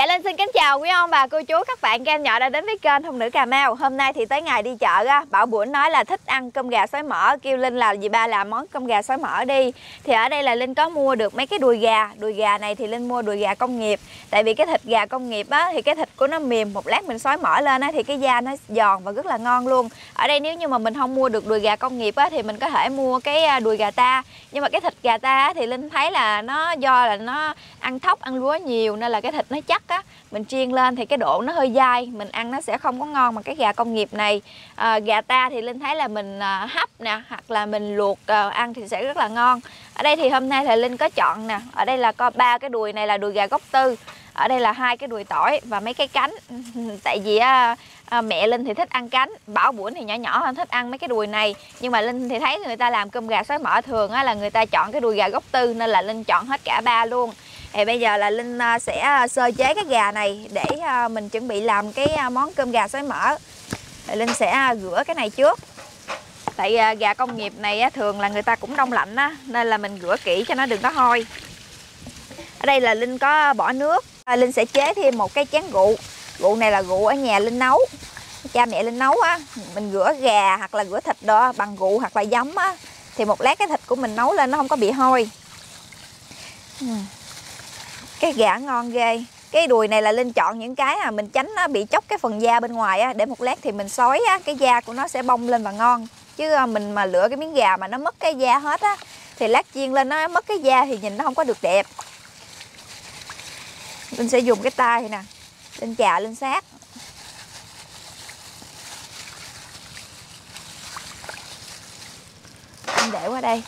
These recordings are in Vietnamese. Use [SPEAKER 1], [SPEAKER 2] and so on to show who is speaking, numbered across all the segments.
[SPEAKER 1] Dạ Linh xin kính chào quý ông bà cô chú các bạn các em nhỏ đã đến với kênh Thông Nữ Cà Mau. Hôm nay thì tới ngày đi chợ á, Bảo Bủn nói là thích ăn cơm gà xói mỡ Kêu Linh là dì ba làm món cơm gà xói mỡ đi. Thì ở đây là Linh có mua được mấy cái đùi gà. Đùi gà này thì Linh mua đùi gà công nghiệp. Tại vì cái thịt gà công nghiệp á, thì cái thịt của nó mềm Một lát mình xói mỡ lên á, thì cái da nó giòn và rất là ngon luôn. Ở đây nếu như mà mình không mua được đùi gà công nghiệp á, thì mình có thể mua cái à, đùi gà ta. Nhưng mà cái thịt gà ta á, thì Linh thấy là nó do là nó ăn thóc ăn lúa nhiều Nên là cái thịt nó chắc á mình chiên lên thì cái độ nó hơi dai mình ăn nó sẽ không có ngon mà cái gà công nghiệp này. À, gà ta thì linh thấy là mình à, hấp nè hoặc là mình luộc à, ăn thì sẽ rất là ngon. Ở đây thì hôm nay thì linh có chọn nè ở đây là có ba cái đùi này là đùi gà gốc tư ở đây là hai cái đùi tỏi và mấy cái cánh. Tại vì à, à, mẹ linh thì thích ăn cánh bảo buồn thì nhỏ nhỏ hơn thích ăn mấy cái đùi này. Nhưng mà linh thì thấy người ta làm cơm gà xoáy mỡ thường á, là người ta chọn cái đùi gà gốc tư nên là linh chọn hết cả ba luôn thì bây giờ là Linh à, sẽ à, sơ chế cái gà này để à, mình chuẩn bị làm cái món cơm gà xoáy mỡ. Thì Linh sẽ rửa cái này trước. Tại gà công nghiệp này thường là người ta cũng đông lạnh á, Nên là mình rửa kỹ cho nó đừng có hôi. Ở đây là Linh có bỏ nước. Linh sẽ chế thêm một cái chén rượu. Rượu này là rượu ở nhà Linh nấu. Cha mẹ Linh nấu á. Mình rửa gà hoặc là rửa thịt đó bằng rượu hoặc là giấm á. Thì một lát cái thịt của mình nấu lên nó không có bị hôi. Ừ cái gã ngon ghê. Cái đùi này là linh chọn những cái à mình tránh nó bị chóc cái phần da bên ngoài á, để một lát thì mình xói á, cái da của nó sẽ bông lên và ngon. Chứ ờ, mình mà lựa cái miếng gà mà nó mất cái da hết á, thì lát chiên lên nó mất cái da thì nhìn nó không có được đẹp. Linh sẽ dùng cái tay nè, linh chà lên sát. Linh để qua đây.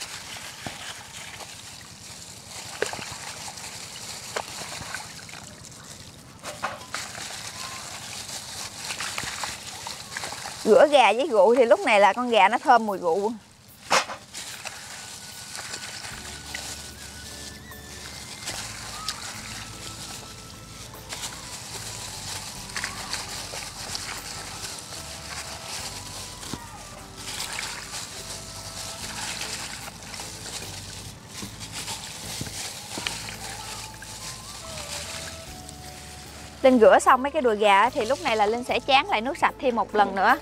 [SPEAKER 1] Rửa gà với rượu thì lúc này là con gà nó thơm mùi rượu. Linh rửa xong mấy cái đùi gà thì lúc này là Linh sẽ chán lại nước sạch thêm một lần nữa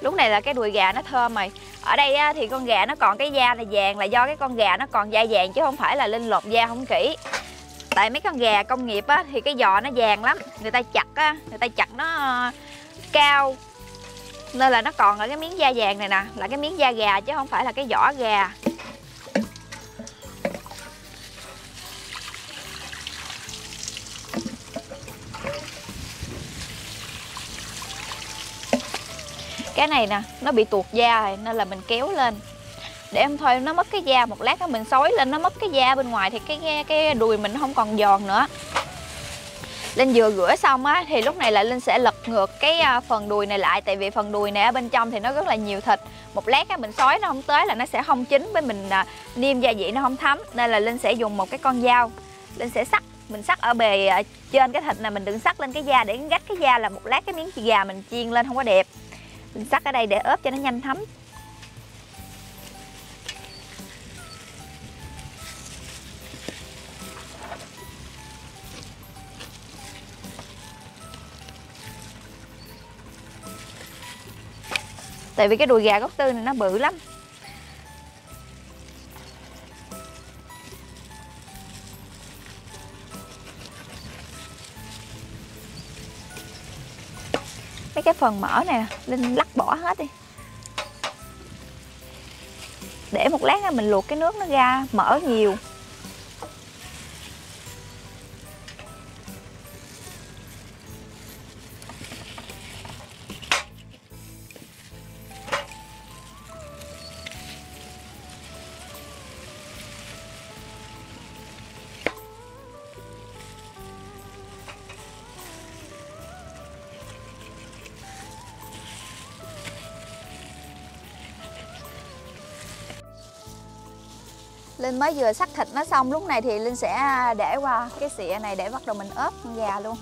[SPEAKER 1] lúc này là cái đùi gà nó thơm rồi. Ở đây thì con gà nó còn cái da là vàng là do cái con gà nó còn da vàng chứ không phải là linh lột da không kỹ. Tại mấy con gà công nghiệp á, thì cái giò nó vàng lắm. Người ta chặt á người ta chặt nó ờ, cao. Nên là nó còn ở cái miếng da vàng này nè là cái miếng da gà chứ không phải là cái vỏ gà. Cái này nè nó bị tuột da rồi nên là mình kéo lên. Để em thôi nó mất cái da một lát đó mình xối lên nó mất cái da bên ngoài thì cái cái đùi mình không còn giòn nữa. Linh vừa rửa xong á thì lúc này là Linh sẽ lật ngược cái à, phần đùi này lại tại vì phần đùi này ở bên trong thì nó rất là nhiều thịt. Một lát á mình xói nó không tới là nó sẽ không chín với mình à, niêm gia vị nó không thấm nên là Linh sẽ dùng một cái con dao. Linh sẽ sắc mình sắc ở bề à, trên cái thịt này mình đừng sắc lên cái da để gách cái da là một lát cái miếng gà mình chiên lên không có đẹp mình sắc ở đây để ướp cho nó nhanh thấm. Tại vì cái đùi gà gốc tư này nó bự lắm. Phần mỡ này linh lắc bỏ hết đi. Để một lát mình luộc cái nước nó ra mỡ nhiều. Linh mới vừa sắc thịt nó xong lúc này thì Linh sẽ à, để qua cái xịa này để bắt đầu mình ướp con gà luôn.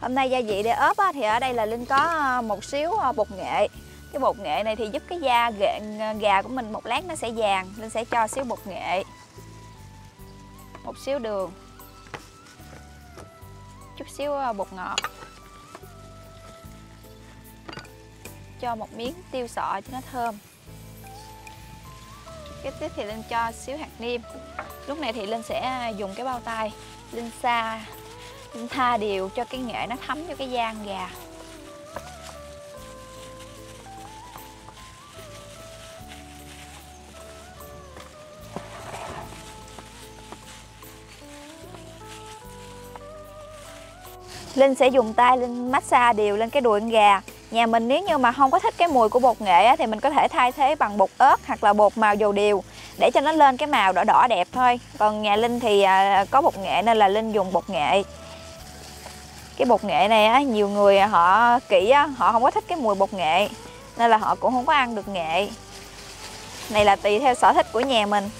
[SPEAKER 1] Hôm nay gia vị để ướp thì ở đây là Linh có à, một xíu à, bột nghệ. Cái bột nghệ này thì giúp cái da gà, của mình một lát nó sẽ vàng. Linh sẽ cho xíu bột nghệ. Một xíu đường. Chút xíu bột ngọt. Cho một miếng tiêu sọ cho nó thơm. Cái tiếp thì Linh cho xíu hạt niêm. Lúc này thì Linh sẽ dùng cái bao tay Linh xa Linh tha đều cho cái nghệ nó thấm cho cái da gà. Linh sẽ dùng tay Linh massage đều lên cái đùi con gà. Nhà mình nếu như mà không có thích cái mùi của bột nghệ á, thì mình có thể thay thế bằng bột ớt hoặc là bột màu dầu điều để cho nó lên cái màu đỏ đỏ đẹp thôi. Còn nhà Linh thì à, có bột nghệ nên là Linh dùng bột nghệ. Cái bột nghệ này á, nhiều người à, họ kỹ á, họ không có thích cái mùi bột nghệ nên là họ cũng không có ăn được nghệ. Này là tùy theo sở thích của nhà mình.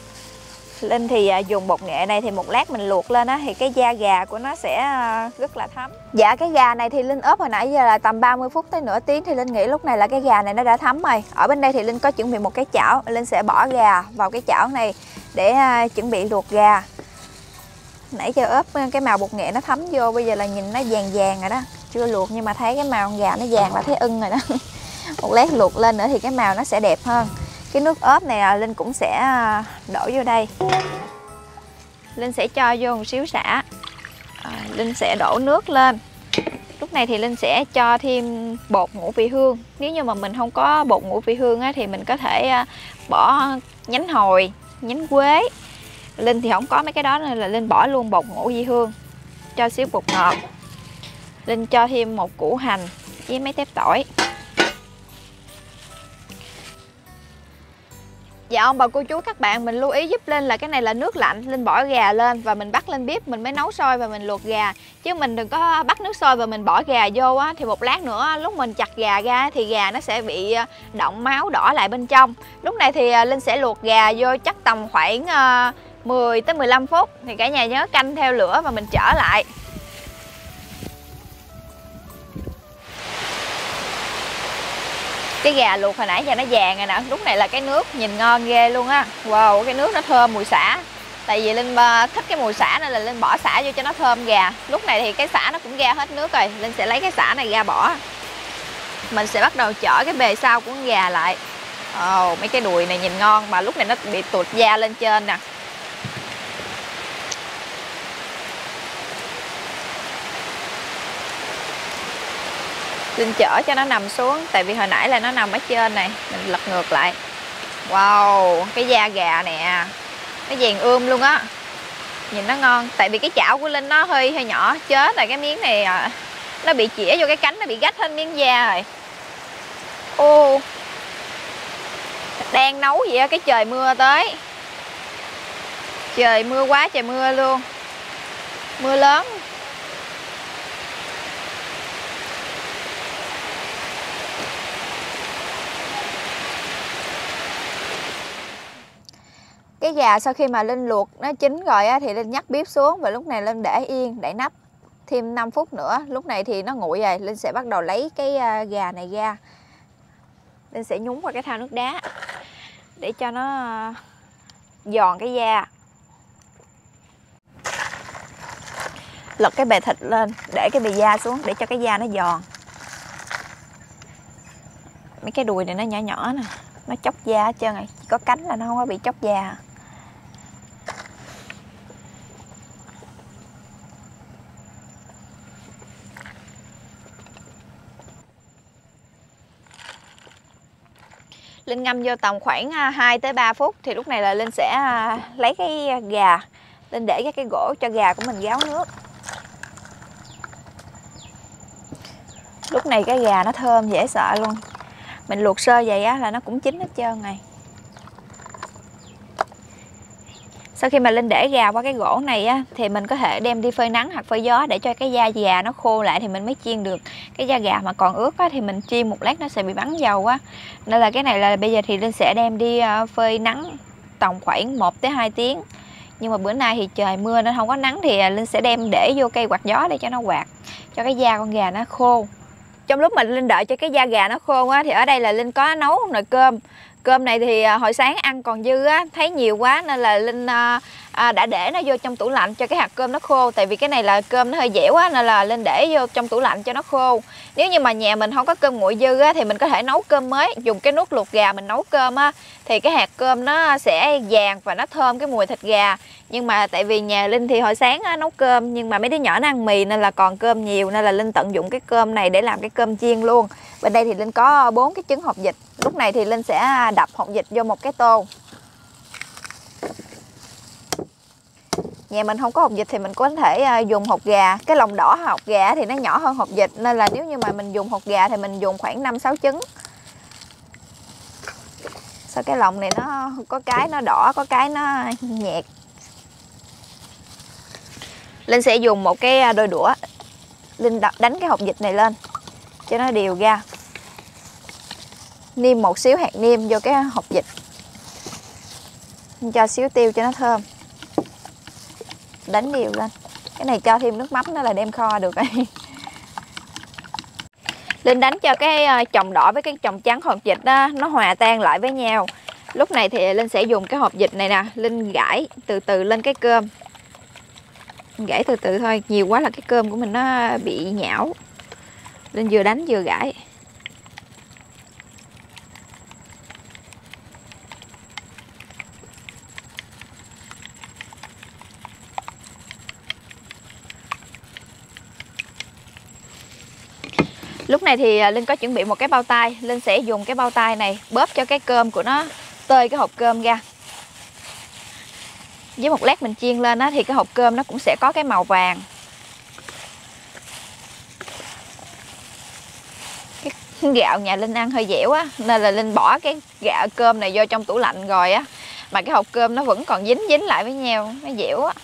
[SPEAKER 1] Linh thì à, dùng bột nghệ này thì một lát mình luộc lên á thì cái da gà của nó sẽ à, rất là thấm. Dạ cái gà này thì Linh ướp hồi nãy giờ là tầm 30 phút tới nửa tiếng thì Linh nghĩ lúc này là cái gà này nó đã thấm rồi. Ở bên đây thì Linh có chuẩn bị một cái chảo, Linh sẽ bỏ gà vào cái chảo này để à, chuẩn bị luộc gà. Nãy giờ ướp cái màu bột nghệ nó thấm vô bây giờ là nhìn nó vàng vàng rồi đó. Chưa luộc nhưng mà thấy cái màu gà nó vàng là thấy ưng rồi đó. một lát luộc lên nữa thì cái màu nó sẽ đẹp hơn cái nước ớt này là Linh cũng sẽ à, đổ vô đây. Linh sẽ cho vô một xíu xả à, Linh sẽ đổ nước lên. Lúc này thì Linh sẽ cho thêm bột ngũ vị hương. Nếu như mà mình không có bột ngũ vị hương á, thì mình có thể à, bỏ nhánh hồi nhánh quế. Linh thì không có mấy cái đó nên là Linh bỏ luôn bột ngũ vị hương cho xíu bột ngọt. Linh cho thêm một củ hành với mấy tép tỏi. Dạ ông bà cô chú các bạn, mình lưu ý giúp Linh là cái này là nước lạnh Linh bỏ gà lên và mình bắt lên bếp, mình mới nấu sôi và mình luộc gà. Chứ mình đừng có bắt nước sôi và mình bỏ gà vô á, Thì một lát nữa lúc mình chặt gà ra thì gà nó sẽ bị ờ, động máu đỏ lại bên trong. Lúc này thì ờ, Linh sẽ luộc gà vô chắc tầm khoảng ờ, 10 tới 15 phút Thì cả nhà nhớ canh theo lửa và mình trở lại. Cái gà luộc hồi nãy giờ nó vàng rồi nè. Lúc này là cái nước nhìn ngon ghê luôn á. Wow cái nước nó thơm mùi xả tại vì linh ờ, thích cái mùi xả nên là linh bỏ xả vô cho nó thơm gà. Lúc này thì cái xả nó cũng ra hết nước rồi. Linh sẽ lấy cái xả này ra bỏ. Mình sẽ bắt đầu chở cái bề sau của con gà lại. Ồ oh, mấy cái đùi này nhìn ngon mà lúc này nó bị tuột da lên trên nè. Linh chở cho nó nằm xuống Tại vì hồi nãy là nó nằm ở trên này Mình lật ngược lại. Wow Cái da gà nè Nó vàng ươm luôn á. Nhìn nó ngon Tại vì cái chảo của Linh nó hơi hơi nhỏ Chết rồi cái miếng này à, Nó bị chĩa vô cái cánh Nó bị gách hết miếng da rồi. Ô Đang nấu vậy á Cái trời mưa tới. Trời mưa quá trời mưa luôn. Mưa lớn. Cái gà sau khi mà Linh luộc nó chín rồi á, thì Linh nhắc bếp xuống và lúc này Linh để yên để nắp thêm 5 phút nữa. Lúc này thì nó nguội rồi Linh sẽ bắt đầu lấy cái à, gà này ra. Linh sẽ nhúng vào cái thau nước đá để cho nó à, giòn cái da. Lật cái bề thịt lên để cái bề da xuống để cho cái da nó giòn. Mấy cái đùi này nó nhỏ nhỏ nè nó chóc da hết trơn rồi chỉ có cánh là nó không có bị chóc da. Linh ngâm vô tầm khoảng à, 2 tới 3 phút thì lúc này là Linh sẽ à, lấy cái gà, Linh để cái cái gỗ cho gà của mình gáo nước. Lúc này cái gà nó thơm dễ sợ luôn. Mình luộc sơ vậy á là nó cũng chín hết trơn này. Sau khi mà Linh để gà qua cái gỗ này á, thì mình có thể đem đi phơi nắng hoặc phơi gió để cho cái da gà nó khô lại thì mình mới chiên được. Cái da gà mà còn ướt á, thì mình chiên một lát nó sẽ bị bắn dầu á. Nên là cái này là bây giờ thì Linh sẽ đem đi ờ, phơi nắng tầm khoảng 1 tới 2 tiếng. Nhưng mà bữa nay thì trời mưa nên không có nắng thì ờ, Linh sẽ đem để vô cây quạt gió để cho nó quạt, cho cái da con gà nó khô. Trong lúc mà Linh đợi cho cái da gà nó khô á, thì ở đây là Linh có nấu nồi cơm cơm này thì à, hồi sáng ăn còn dư á, thấy nhiều quá nên là linh à, à, đã để nó vô trong tủ lạnh cho cái hạt cơm nó khô. Tại vì cái này là cơm nó hơi dẻo á nên là linh để vô trong tủ lạnh cho nó khô. Nếu như mà nhà mình không có cơm nguội dư á thì mình có thể nấu cơm mới. Dùng cái nút luộc gà mình nấu cơm á thì cái hạt cơm nó sẽ vàng và nó thơm cái mùi thịt gà. Nhưng mà tại vì nhà linh thì hồi sáng á, nấu cơm nhưng mà mấy đứa nhỏ nó ăn mì nên là còn cơm nhiều nên là linh tận dụng cái cơm này để làm cái cơm chiên luôn. Bên đây thì linh có bốn cái trứng hộp vịt. Lúc này thì linh sẽ đập hộp vịt vô một cái tô. Nhà mình không có hột vịt thì mình có thể à, dùng hột gà. Cái lòng đỏ hột gà thì nó nhỏ hơn hột vịt, nên là nếu như mà mình dùng hột gà thì mình dùng khoảng 5 6 trứng. Sao cái lòng này nó có cái nó đỏ, có cái nó nhạt? Linh sẽ dùng một cái à, đôi đũa. Linh đánh cái hột vịt này lên, cho nó đều ra. Niêm một xíu hạt niêm vô cái hộp vịt. Cho xíu tiêu cho nó thơm đánh đều lên. Cái này cho thêm nước mắm nữa là đem kho được ấy Linh đánh cho cái ờ, chồng đỏ với cái chồng trắng hộp dịch đó, nó hòa tan lại với nhau. Lúc này thì Linh sẽ dùng cái hộp dịch này nè, Linh gãi từ từ lên cái cơm. Gãi từ từ thôi, nhiều quá là cái cơm của mình nó bị nhão. Linh vừa đánh vừa gãi. Lúc này thì à, linh có chuẩn bị một cái bao tay. Linh sẽ dùng cái bao tay này bóp cho cái cơm của nó tơi cái hộp cơm ra. Với một lát mình chiên lên á thì cái hộp cơm nó cũng sẽ có cái màu vàng. Cái gạo nhà linh ăn hơi dẻo á, nên là linh bỏ cái gạo cơm này vô trong tủ lạnh rồi á. Mà cái hộp cơm nó vẫn còn dính dính lại với nhau, nó dẻo á.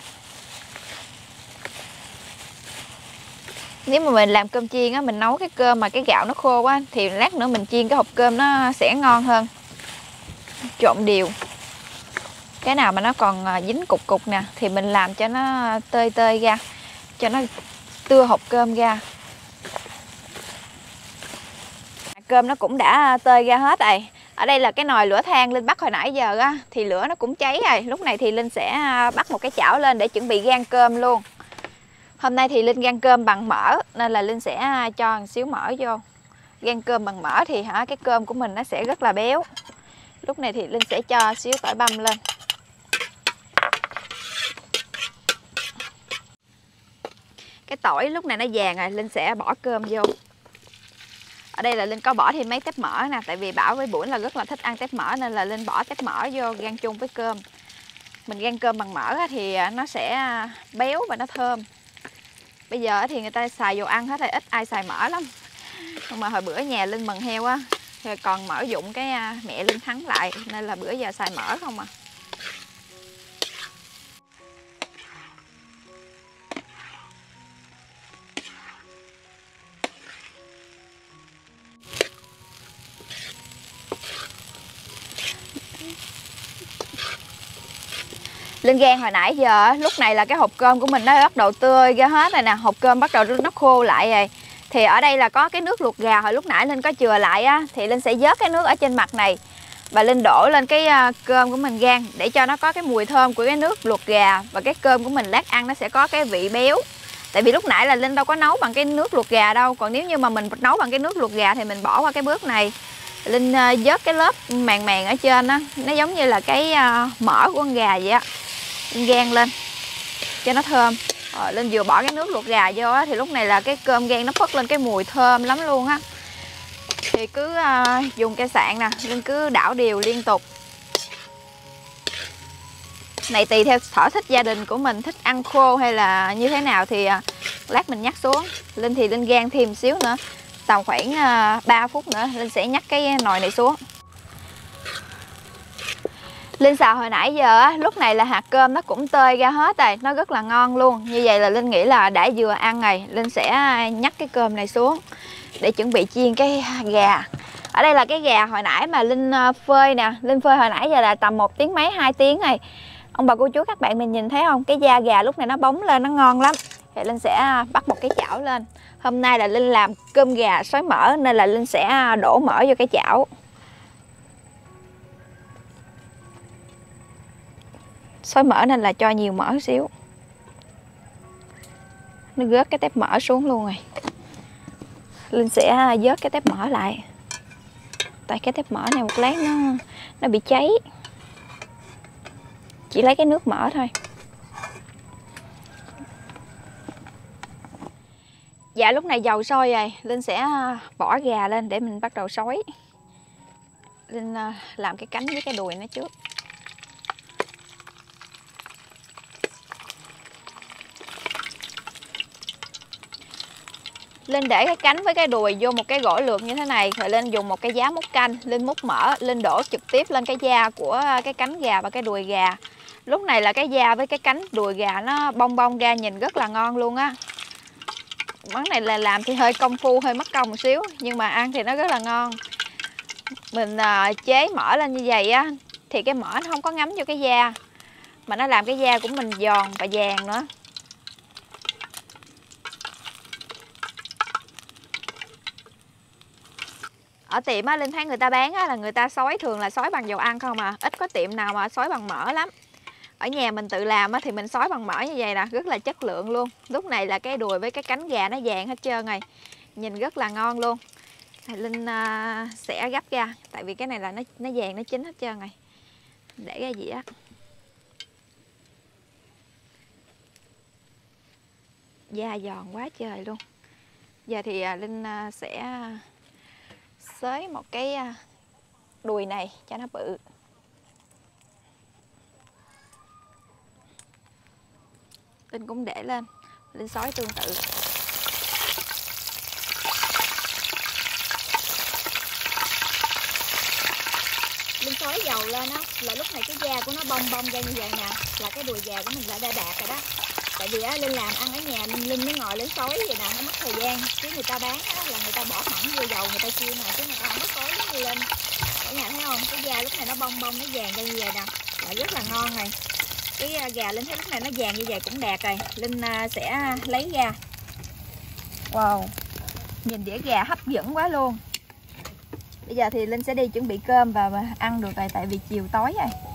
[SPEAKER 1] Nếu mà mình làm cơm chiên á, mình nấu cái cơm mà cái gạo nó khô quá, thì lát nữa mình chiên cái hộp cơm nó sẽ ngon hơn. Trộn đều. Cái nào mà nó còn à, dính cục cục nè, thì mình làm cho nó tơi tơi ra, cho nó tưa hộp cơm ra. Cơm nó cũng đã tơi ra hết rồi. Ở đây là cái nồi lửa than linh bắt hồi nãy giờ á, thì lửa nó cũng cháy rồi. Lúc này thì linh sẽ à, bắt một cái chảo lên để chuẩn bị gan cơm luôn. Hôm nay thì Linh gan cơm bằng mỡ nên là Linh sẽ à, cho một xíu mỡ vô. Gan cơm bằng mỡ thì hả cái cơm của mình nó sẽ rất là béo. Lúc này thì Linh sẽ cho xíu tỏi băm lên. Cái tỏi lúc này nó vàng rồi, Linh sẽ bỏ cơm vô. Ở đây là Linh có bỏ thêm mấy tép mỡ nè, tại vì Bảo với Bủi là rất là thích ăn tép mỡ nên là Linh bỏ tép mỡ vô gan chung với cơm. Mình gan cơm bằng mỡ thì à, nó sẽ à, béo và nó thơm bây giờ thì người ta xài dầu ăn hết rồi, ít ai xài mỡ lắm. Nhưng mà hồi bữa nhà linh mần heo á, thì còn mỡ dụng cái à, mẹ linh thắng lại, nên là bữa giờ xài mỡ không à. Linh gan hồi nãy giờ lúc này là cái hộp cơm của mình nó bắt đầu tươi ra hết rồi nè, Hộp cơm bắt đầu nó khô lại rồi. Thì ở đây là có cái nước luộc gà, hồi lúc nãy Linh có chừa lại á, Thì Linh sẽ vớt cái nước ở trên mặt này Và Linh đổ lên cái ờ, cơm của mình gan Để cho nó có cái mùi thơm của cái nước luộc gà Và cái cơm của mình lát ăn nó sẽ có cái vị béo. Tại vì lúc nãy là Linh đâu có nấu bằng cái nước luộc gà đâu, Còn nếu như mà mình nấu bằng cái nước luộc gà thì mình bỏ qua cái bước này. Linh ờ, vớt cái lớp màng màng ở trên á, Nó giống như là cái ờ, mỡ của con gà vậy á gan lên. Cho nó thơm. Rồi lên vừa bỏ cái nước luộc gà vô á thì lúc này là cái cơm gan nó phất lên cái mùi thơm lắm luôn á. Thì cứ uh, dùng cây sạn nè linh cứ đảo đều liên tục. Này tùy theo sở thích gia đình của mình thích ăn khô hay là như thế nào thì uh, lát mình nhắc xuống. Linh thì linh gan thêm xíu nữa. Tầm khoảng uh, 3 phút nữa linh sẽ nhắc cái nồi này xuống. Linh xào hồi nãy giờ á, lúc này là hạt cơm nó cũng tơi ra hết rồi, nó rất là ngon luôn. Như vậy là Linh nghĩ là đã vừa ăn rồi, Linh sẽ à, nhắc cái cơm này xuống để chuẩn bị chiên cái gà. Ở đây là cái gà hồi nãy mà Linh à, phơi nè, Linh phơi hồi nãy giờ là tầm một tiếng mấy, 2 tiếng rồi. Ông bà cô chú các bạn mình nhìn thấy không? Cái da gà lúc này nó bóng lên, nó ngon lắm. thì Linh sẽ à, bắt một cái chảo lên hôm nay là Linh làm cơm gà xói mỡ nên là Linh sẽ đổ mỡ vô cái chảo xói mỡ nên là cho nhiều mỡ xíu. Nó gớt cái tép mỡ xuống luôn rồi. Linh sẽ à, vớt cái tép mỡ lại. Tại cái tép mỡ này một lát nó nó bị cháy. Chỉ lấy cái nước mỡ thôi. Dạ lúc này dầu sôi rồi. Linh sẽ à, bỏ gà lên để mình bắt đầu xối linh à, làm cái cánh với cái đùi nó trước. Linh để cái cánh với cái đùi vô một cái gỗ lược như thế này Rồi Linh dùng một cái giá múc canh Linh múc mỡ Linh đổ trực tiếp lên cái da của cái cánh gà và cái đùi gà. Lúc này là cái da với cái cánh đùi gà nó bong bong ra nhìn rất là ngon luôn á. Món này là làm thì hơi công phu, hơi mất công một xíu Nhưng mà ăn thì nó rất là ngon. Mình uh, chế mỡ lên như vậy á Thì cái mỡ nó không có ngấm vô cái da Mà nó làm cái da của mình giòn và vàng nữa. Ở tiệm á linh thấy người ta bán á là người ta xói thường là xói bằng dầu ăn không à? Ít có tiệm nào mà xói bằng mỡ lắm. Ở nhà mình tự làm á thì mình xói bằng mỡ như vậy nè rất là chất lượng luôn. Lúc này là cái đùi với cái cánh gà nó vàng hết trơn rồi. Nhìn rất là ngon luôn. Linh uh, sẽ gấp ra tại vì cái này là nó nó vàng nó chín hết trơn rồi. Để ra dĩa. Da giòn quá trời luôn. Giờ thì uh, linh uh, sẽ xới một cái à, đùi này cho nó bự. Linh cũng để lên, Linh xói tương tự. Linh xói dầu lên á, là lúc này cái da của nó bong bong ra như vậy nè, là cái đùi gà của mình đã đạt rồi đó tại vì á, linh làm ăn ở nhà, linh linh mới ngồi lên xối vậy nè, nó mất thời gian. Chứ người ta bán á, là người ta bỏ thẳng vô dầu, người ta chiên mà, chứ người ta không có xối giống như linh. Cả nhà thấy không? Cái da lúc này nó bong bong, nó vàng ra như vậy nè. Là rất là ngon rồi cái à, gà linh thấy lúc này nó vàng như vậy cũng đẹp rồi linh à, sẽ lấy ra. Wow. Nhìn đĩa gà hấp dẫn quá luôn. Bây giờ thì linh sẽ đi chuẩn bị cơm và ăn được rồi, tại vì chiều tối rồi.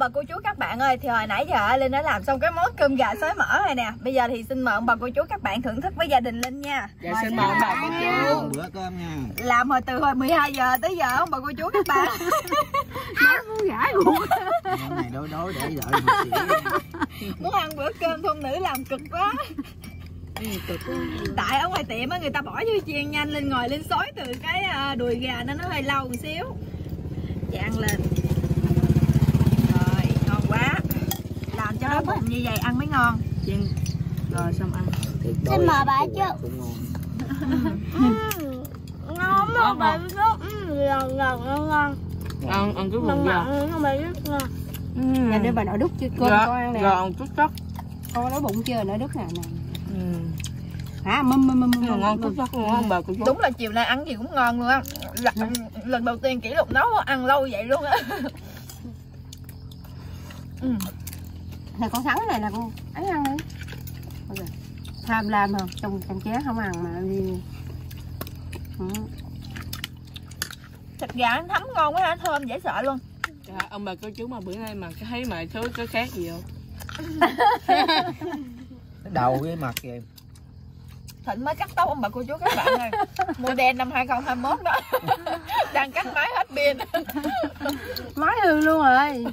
[SPEAKER 1] Bà cô chú các bạn ơi Thì hồi nãy giờ Linh đã làm xong cái món cơm gà xới mỡ này nè. Bây giờ thì xin mời ông bà cô chú các bạn thưởng thức với gia đình Linh nha.
[SPEAKER 2] Dạ xin mời bà cô chú
[SPEAKER 3] bữa cơm nha.
[SPEAKER 1] Làm hồi từ hồi 12 giờ tới giờ ông bà cô chú các bạn.
[SPEAKER 2] Muốn gãi luôn.
[SPEAKER 3] Hôm này đối đối để đợi một
[SPEAKER 1] Muốn ăn bữa cơm thôn nữ làm cực quá. Tại ở ngoài tiệm á người ta bỏ vô chiên nhanh Linh ngồi lên xối từ cái à, đùi gà nên nó hơi lâu một xíu. Dạ ăn lên Rồi ngon quá Nó bụng như vậy ăn mới ngon.
[SPEAKER 2] Chiên rồi xong ăn.
[SPEAKER 3] Xin
[SPEAKER 4] mời bà chứ.
[SPEAKER 3] cũng ngon.
[SPEAKER 4] Ngon lắm bà rất ngon ngon ngon ngon.
[SPEAKER 2] Ăn ăn cái
[SPEAKER 4] ngon
[SPEAKER 2] vùng gà
[SPEAKER 4] mặn nó bà rất ngon.
[SPEAKER 5] Nhà đưa bà nội đúc chưa? Cơm
[SPEAKER 2] Gà
[SPEAKER 5] con ăn nè.
[SPEAKER 2] Gà chút chút
[SPEAKER 5] Con đói bụng chưa? Nội đúc nè nè?
[SPEAKER 2] Ừ.
[SPEAKER 5] Hả? Mâm mâm mâm
[SPEAKER 2] mà
[SPEAKER 5] mâm
[SPEAKER 2] ngon chút chút ngon bà chú
[SPEAKER 1] Đúng là chiều nay ăn gì cũng ngon luôn á. Lần, lần đầu tiên kỷ lục nấu ăn lâu vậy luôn á. Ừ.
[SPEAKER 5] Nè con sắn này là con ấy ăn đi. Tham lam không? Trong trong ché không ăn mà đi. Ừ.
[SPEAKER 1] Thịt gà nó thấm ngon quá ha, thơm dễ sợ luôn.
[SPEAKER 2] Dạ, ông bà cô chú mà bữa nay mà thấy mà số có khác gì không?
[SPEAKER 3] Đầu với mặt kìa.
[SPEAKER 1] Thịnh mới cắt tóc ông bà cô chú các bạn ơi. Model năm 2021 đó. Đang cắt máy hết pin.
[SPEAKER 5] Máy hư luôn rồi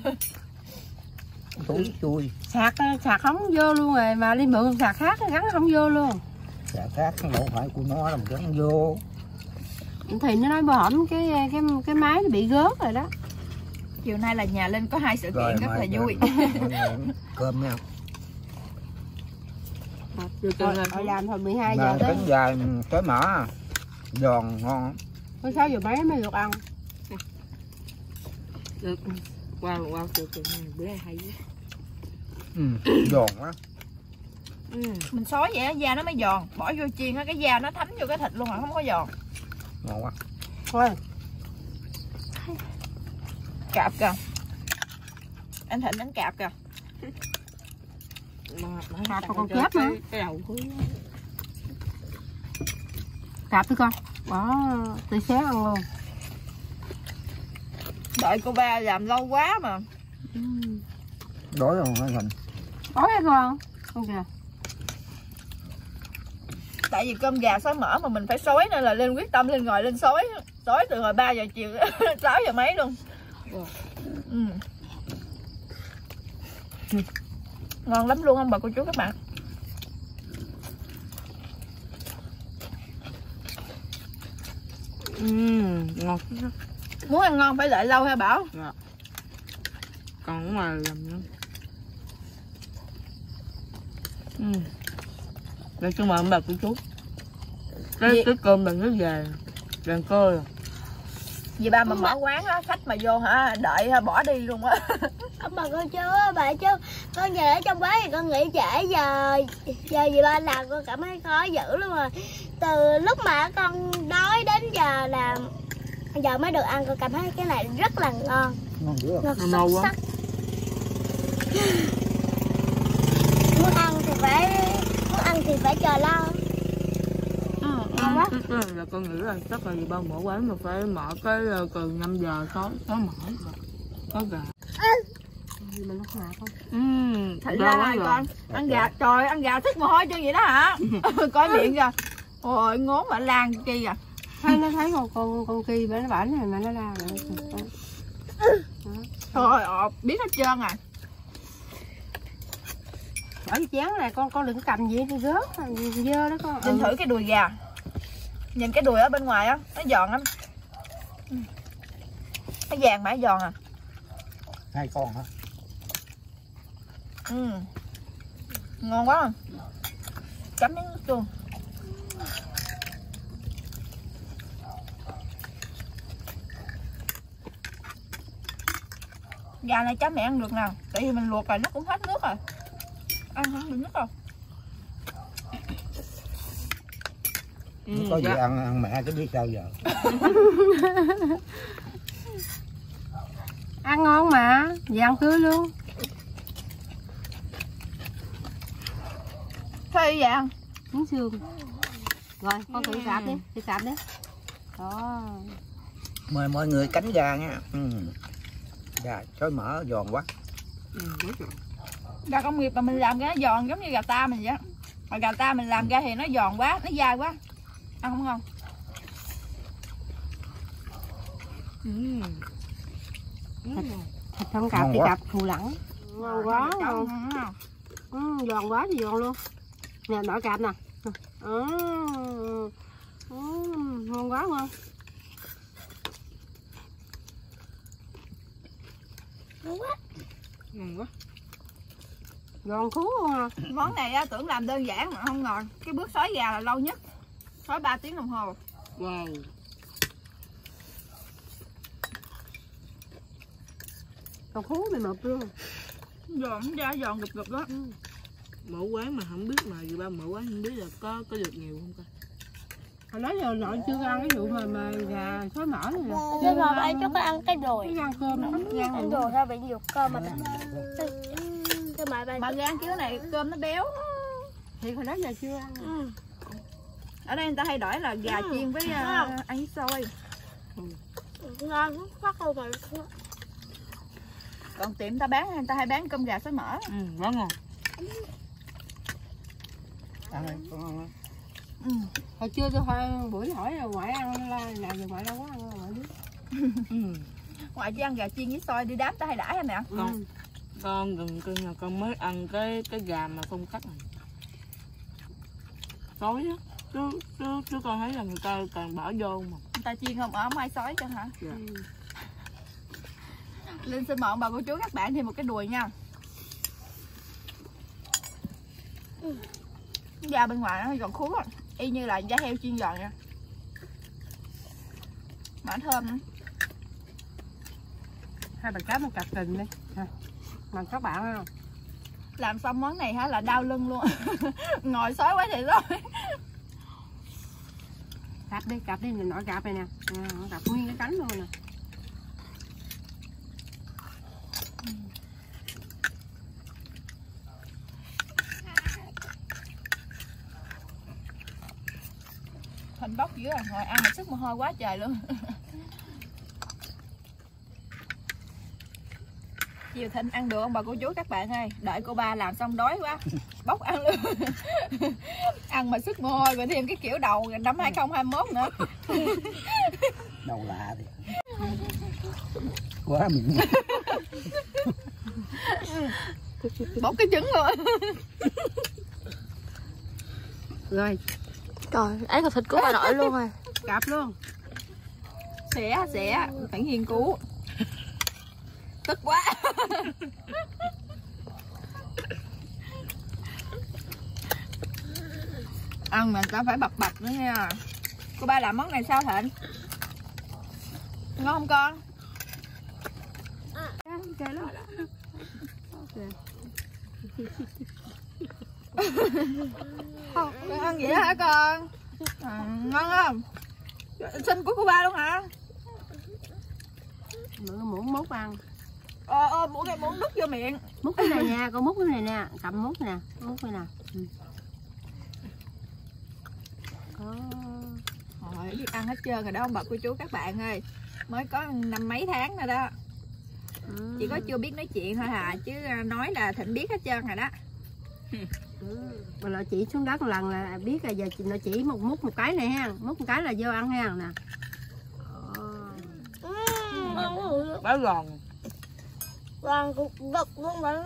[SPEAKER 3] túi chui.
[SPEAKER 5] Sạc sạc không vô luôn rồi Mà đi mượn sạc khác gắn không vô luôn.
[SPEAKER 3] Xà khác cái lỗ phải của nó là gắn vô.
[SPEAKER 5] Thì nó nói hổm cái cái cái máy nó bị gớt rồi đó.
[SPEAKER 1] Chiều nay là nhà Linh có hai sự
[SPEAKER 3] Rồi,
[SPEAKER 1] kiện rất là vui.
[SPEAKER 3] cơm nha.
[SPEAKER 2] Chưa
[SPEAKER 5] Rồi, rồi
[SPEAKER 2] làm
[SPEAKER 5] hồi 12
[SPEAKER 3] mà
[SPEAKER 5] giờ tới.
[SPEAKER 3] cánh gà tới mỡ giòn ngon.
[SPEAKER 5] Có 6 giờ mấy mới được ăn?
[SPEAKER 2] Được. Qua qua từ này bữa nay hay quá
[SPEAKER 3] ừ, giòn quá.
[SPEAKER 2] Ừ.
[SPEAKER 1] mình xối vậy á, da nó mới giòn. Bỏ vô chiên á cái da nó thấm vô cái thịt luôn mà không có giòn.
[SPEAKER 3] Ngon quá.
[SPEAKER 5] Thôi.
[SPEAKER 1] Cạp kìa. Anh thịnh đánh cạp kìa.
[SPEAKER 5] Còn
[SPEAKER 2] cho
[SPEAKER 5] chép
[SPEAKER 2] cái,
[SPEAKER 5] nữa.
[SPEAKER 2] cái đầu cuối
[SPEAKER 5] cạp đi con. Bỏ tôi xé ăn luôn.
[SPEAKER 1] Đợi cô ba làm lâu quá mà.
[SPEAKER 3] Đói rồi hả thành
[SPEAKER 5] có hay con không kìa.
[SPEAKER 1] Tại vì cơm gà xói mỡ mà mình phải xối nên là lên quyết tâm lên ngồi lên xối xối từ hồi 3 giờ chiều 6 giờ mấy luôn.
[SPEAKER 2] Wow.
[SPEAKER 1] ừ. ngon lắm luôn không bà cô chú các bạn?
[SPEAKER 2] Ừ, ngon. Quá.
[SPEAKER 1] muốn ăn ngon phải đợi lâu ha bảo?
[SPEAKER 2] Còn ở ngoài làm nữa ừ. nói chung là ông bà của chú cái,
[SPEAKER 1] Gì?
[SPEAKER 2] cái cơm bằng nước về đàn cơ rồi
[SPEAKER 1] vì ba mà mở quán á khách mà vô hả đợi hả, bỏ đi luôn á.
[SPEAKER 4] Ông bà con chú á, bà chứ con nhìn ở trong quán thì con nghĩ trễ giờ giờ gì ba làm con cảm thấy khó dữ luôn rồi. Từ lúc mà con đói đến giờ là giờ mới được ăn con cảm thấy cái này rất là ngon.
[SPEAKER 3] Ngon dữ
[SPEAKER 4] ngon
[SPEAKER 2] Nó nâu
[SPEAKER 4] sắc
[SPEAKER 2] quá.
[SPEAKER 4] sắc muốn ăn thì phải muốn ăn thì phải chờ lâu.
[SPEAKER 2] Quá. tức là, là con nghĩ là chắc là gì bao mở quán mà phải mở cái ờ, từ 5 giờ tối tối mở có gà.
[SPEAKER 5] Gì mà nó ngọt không
[SPEAKER 2] ừ
[SPEAKER 1] Thịnh
[SPEAKER 2] đau
[SPEAKER 1] ra rồi. con ăn gà trời ăn gà thích mồ hôi chân vậy đó hả? Coi miệng kìa. Ôi ngốn mà lan chi à
[SPEAKER 5] thấy nó thấy con con con kia mà nó bển này mà nó ra rồi.
[SPEAKER 1] Thôi ọ biết hết trơn à
[SPEAKER 5] ở cái chén này con con đừng cầm gì đi rớt dơ đó con.
[SPEAKER 1] Nhìn
[SPEAKER 5] Ừ.
[SPEAKER 1] thử cái đùi gà. Nhìn cái đùi ở bên ngoài á nó giòn lắm. Nó vàng mà nó giòn à.
[SPEAKER 3] Hai con hả?
[SPEAKER 1] Ừ. ngon quá chấm miếng nước chuông gà này chấm mẹ ăn được nào? Tại vì mình luộc rồi nó cũng hết nước rồi ăn không được nước đâu
[SPEAKER 2] ừ,
[SPEAKER 3] có gì
[SPEAKER 2] dạ.
[SPEAKER 3] ăn ăn mẹ chứ biết sao giờ.
[SPEAKER 5] Ăn ngon mà gì ăn tươi luôn.
[SPEAKER 1] Thôi vậy ăn
[SPEAKER 5] miếng xương. Rồi con thử cạp đi thử cạp đi. Đó
[SPEAKER 3] mời mọi người cánh gà nha. Ừ. gà xôi mỡ giòn quá.
[SPEAKER 2] Ừ, đúng rồi.
[SPEAKER 1] Gà công nghiệp mà mình làm cái nó giòn giống như gà ta mình vậy á mà gà ta mình làm ra thì nó giòn quá nó dai quá ăn không ngon
[SPEAKER 2] ừ. Ừ.
[SPEAKER 5] thịt không cạp thì
[SPEAKER 3] quá.
[SPEAKER 5] cạp thù lẳng ngon quá ngon
[SPEAKER 1] không?
[SPEAKER 5] ừ, giòn quá thì giòn luôn nè mở cạp nè ừ. Ừ, ngon quá ngon
[SPEAKER 2] ngon quá
[SPEAKER 5] giòn khú luôn à?
[SPEAKER 1] Món này á, tưởng làm đơn giản mà không ngờ cái bước xói gà là lâu nhất. Xói 3 tiếng đồng hồ.
[SPEAKER 2] Wow.
[SPEAKER 5] Giòn khú mày mập luôn.
[SPEAKER 1] Giòn da giòn gục gục đó
[SPEAKER 2] mở quán mà không biết mà gì ba mở quán không biết là có có được nhiều không coi
[SPEAKER 5] hồi đó giờ nội chưa ăn cái vụ mà mà gà xói mỡ này nè.
[SPEAKER 4] Chứ rồi anh cho con ăn cái đùi
[SPEAKER 5] cái ăn cơm ăn
[SPEAKER 4] đùi ra bị dục cơm mà mà bà
[SPEAKER 1] mà gan kiểu này cơm nó béo
[SPEAKER 5] thì hồi đó giờ chưa ăn
[SPEAKER 4] Ừ.
[SPEAKER 1] ở đây người ta hay đổi là gà
[SPEAKER 4] Ừ.
[SPEAKER 1] chiên với uh,
[SPEAKER 4] Ngon.
[SPEAKER 1] ăn với xôi
[SPEAKER 4] ngon lắm, phát không phải
[SPEAKER 1] còn tiệm ta bán người ta hay bán cơm gà xói mỡ
[SPEAKER 2] ừ quá ngon
[SPEAKER 3] ăn con ăn đi.
[SPEAKER 1] ừ.
[SPEAKER 5] hồi chưa tôi hỏi buổi hỏi là ngoại ăn là nào giờ ngoại đâu có ăn ngoại biết
[SPEAKER 2] ừ.
[SPEAKER 1] ngoài chỉ ăn gà chiên với xôi đi đám ta hay đãi hả mẹ.
[SPEAKER 5] Ừ.
[SPEAKER 2] con gần cưng là con mới ăn cái cái gà mà không cắt này. Tối á. Chứ chứ chứ con thấy là người ta toàn bỏ vô mà.
[SPEAKER 1] Người ta chiên không ở không ai xói cho hả?
[SPEAKER 2] Dạ.
[SPEAKER 1] Linh xin mời ông bà cô chú các bạn thêm một cái đùi nha. Da bên ngoài nó giòn khú á Y như là da heo chiên giòn nha. Mà thơm nữa.
[SPEAKER 5] Hai bà cá một cặp tình đi. Ha. Mà các bạn không?
[SPEAKER 1] Làm xong món này hả? Là đau lưng luôn. Ngồi xói quá trời rồi
[SPEAKER 5] cặp đi cặp đi mình nói cặp này nè. À, cặp nguyên cái cánh luôn nè.
[SPEAKER 1] Thịnh bốc dữ rồi, ngồi ăn mà sức mồ hôi quá trời luôn Chiều Thịnh ăn được không? Bà cô chú các bạn ơi Đợi cô ba làm xong đói quá Bốc ăn luôn. Ăn mà sức mồ hôi và thêm cái kiểu đầu năm 2021 nữa.
[SPEAKER 3] Đầu lạ thì quá miệng
[SPEAKER 1] Bốc cái trứng luôn.
[SPEAKER 5] Rồi.
[SPEAKER 6] Trời, ấy là thịt của bà nội luôn rồi.
[SPEAKER 5] Cặp luôn.
[SPEAKER 1] Xẻ, xẻ, phải nghiên cứu. Tức quá Ăn mà tao phải bập bập nữa nha Cô ba làm món này sao Thịnh? Ngon không con?
[SPEAKER 5] ok lắm
[SPEAKER 1] Con ăn vậy đó hả con? À, ngon không? sinh của cô ba luôn hả?
[SPEAKER 5] Mọi muỗng múc ăn
[SPEAKER 1] Ờ, ờ, muỗng này muốn đút vô miệng
[SPEAKER 5] múc cái này nha con múc cái này nè cầm múc nè múc cái nè ừ. Có.
[SPEAKER 1] Rồi, biết ăn hết trơn rồi đó ông bà cô chú các bạn ơi Mới có năm mấy tháng rồi đó
[SPEAKER 5] Ừ.
[SPEAKER 1] Chỉ có chưa biết nói chuyện thôi hà Chứ à, nói là Thịnh biết hết trơn rồi đó
[SPEAKER 5] Ừ. Bà nội chỉ xuống đất một lần là biết là giờ chị nội chỉ một múc một cái này ha múc một cái là vô ăn ha nè Ờ.
[SPEAKER 2] Quá giòn
[SPEAKER 4] Còn cục gật luôn mà.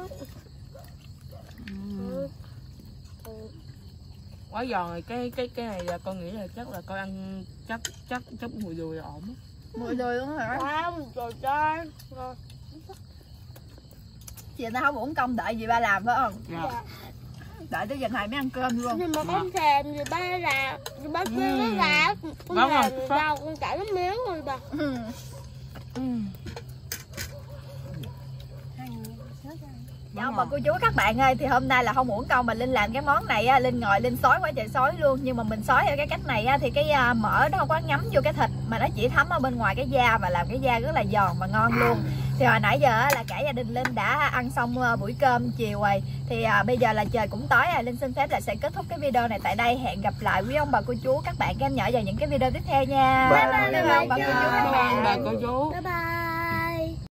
[SPEAKER 2] Quá giòn rồi cái cái cái này là con nghĩ là chắc là con ăn chắc chắc chắc mùi đùi là ổn
[SPEAKER 1] Mười đùi luôn hả?
[SPEAKER 4] Không, trời Rồi,
[SPEAKER 1] Chị ta không uổng công đợi gì ba làm phải không?
[SPEAKER 2] dạ.
[SPEAKER 1] Đợi tới giờ này mới ăn cơm luôn.
[SPEAKER 4] Nhưng mà con thèm thì ba là ba kêu nó là Con
[SPEAKER 2] Đúng rồi,
[SPEAKER 4] thèm
[SPEAKER 2] Pháp.
[SPEAKER 4] đâu con chảy nó miếng rồi bà
[SPEAKER 1] Ừ. Dạ ông bà cô chú các bạn ơi thì hôm nay là không uổng công mà Linh làm cái món này á, Linh ngồi Linh xói quá trời xói luôn. Nhưng mà mình xói theo cái cách này á, thì cái à, mỡ nó không có ngấm vô cái thịt mà nó chỉ thấm ở bên ngoài cái da và làm cái da rất là giòn và ngon luôn. Thì hồi nãy giờ á, là cả gia đình Linh đã ăn xong à, buổi cơm chiều rồi. Thì à, bây giờ là trời cũng tối rồi Linh xin phép là sẽ kết thúc cái video này tại đây. Hẹn gặp lại quý ông bà cô chú các bạn các em nhỏ vào những cái video tiếp theo nha.
[SPEAKER 3] Bye bye,
[SPEAKER 1] Bye bye, ông bà cô chú các bạn.
[SPEAKER 2] bà cô chú.
[SPEAKER 4] Bye bye